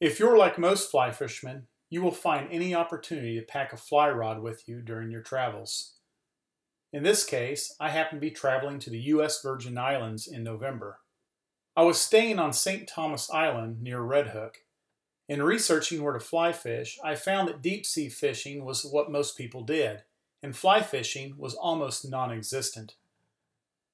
If you're like most fly fishermen, you will find any opportunity to pack a fly rod with you during your travels. In this case, I happen to be traveling to the U.S. Virgin Islands in November. I was staying on St. Thomas Island near Red Hook. In researching where to fly fish, I found that deep sea fishing was what most people did, and fly fishing was almost non existent.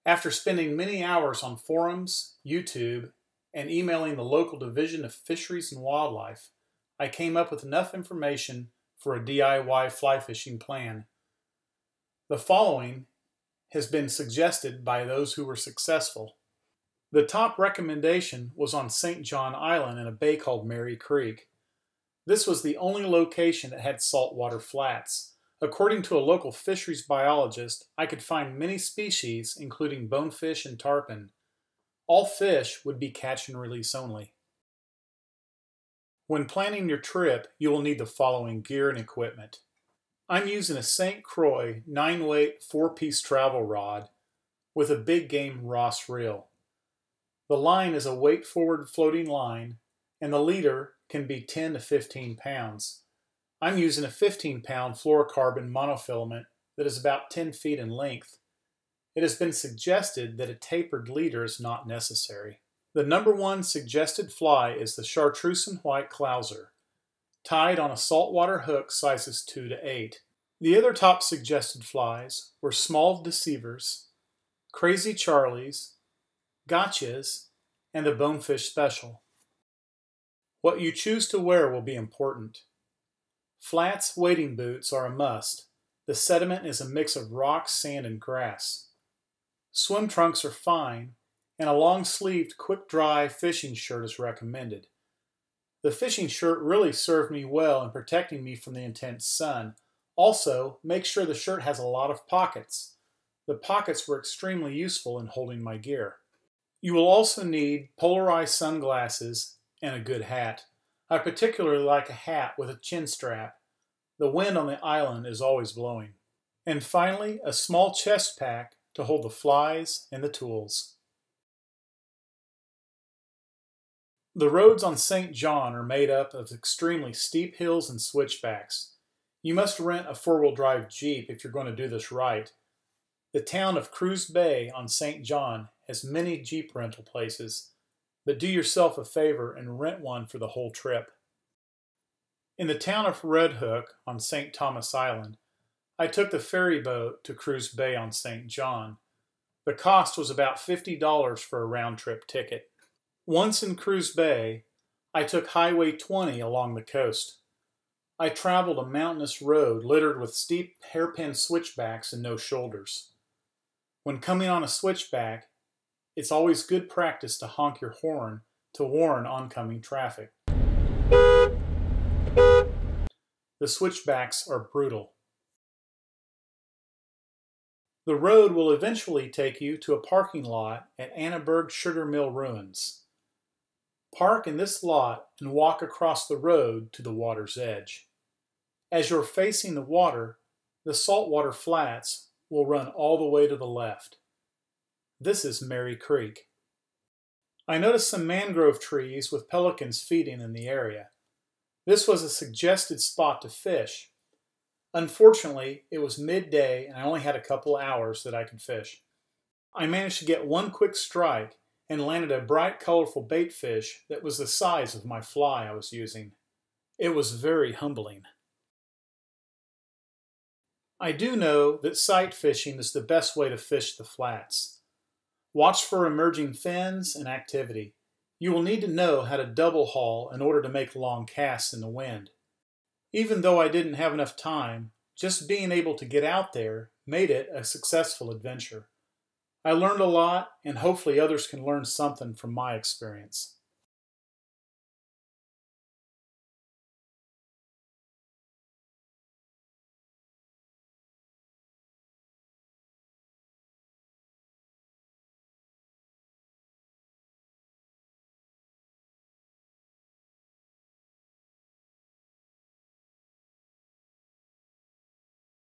After spending many hours on forums, YouTube, and emailing the local Division of Fisheries and Wildlife, I came up with enough information for a DIY fly fishing plan. The following has been suggested by those who were successful. The top recommendation was on St. John Island in a bay called Mary Creek. This was the only location that had saltwater flats. According to a local fisheries biologist, I could find many species, including bonefish and tarpon. All fish would be catch and release only. When planning your trip, you will need the following gear and equipment. I'm using a St. Croix 9 weight 4 piece travel rod with a big game Ross reel. The line is a weight forward floating line, and the leader can be 10 to 15 pounds. I'm using a 15 pound fluorocarbon monofilament that is about 10 feet in length. It has been suggested that a tapered leader is not necessary. The number one suggested fly is the chartreuse and white clouser, tied on a saltwater hook sizes 2 to 8. The other top suggested flies were small deceivers, crazy charlies, gotchas, and the bonefish special. What you choose to wear will be important. Flats wading boots are a must. The sediment is a mix of rocks, sand, and grass. Swim trunks are fine, and a long-sleeved, quick-dry fishing shirt is recommended. The fishing shirt really served me well in protecting me from the intense sun. Also, make sure the shirt has a lot of pockets. The pockets were extremely useful in holding my gear. You will also need polarized sunglasses and a good hat. I particularly like a hat with a chin strap. The wind on the island is always blowing. And finally, a small chest pack to hold the flies and the tools. The roads on St. John are made up of extremely steep hills and switchbacks. You must rent a four wheel drive Jeep if you're going to do this right. The town of Cruz Bay on St. John has many Jeep rental places, but do yourself a favor and rent one for the whole trip. In the town of Red Hook on St. Thomas Island, I took the ferry boat to Cruz Bay on St. John. The cost was about $50 for a round trip ticket. Once in Cruz Bay, I took Highway 20 along the coast. I traveled a mountainous road littered with steep hairpin switchbacks and no shoulders. When coming on a switchback, it's always good practice to honk your horn to warn oncoming traffic. The switchbacks are brutal. The road will eventually take you to a parking lot at Annaberg Sugar Mill Ruins. Park in this lot and walk across the road to the water's edge. As you're facing the water, the saltwater flats will run all the way to the left. This is Mary Creek. I noticed some mangrove trees with pelicans feeding in the area. This was a suggested spot to fish. Unfortunately, it was midday and I only had a couple hours that I could fish. I managed to get one quick strike and landed a bright, colorful bait fish that was the size of my fly I was using. It was very humbling. I do know that sight fishing is the best way to fish the flats. Watch for emerging fins and activity. You will need to know how to double haul in order to make long casts in the wind. Even though I didn't have enough time, just being able to get out there made it a successful adventure. I learned a lot, and hopefully others can learn something from my experience.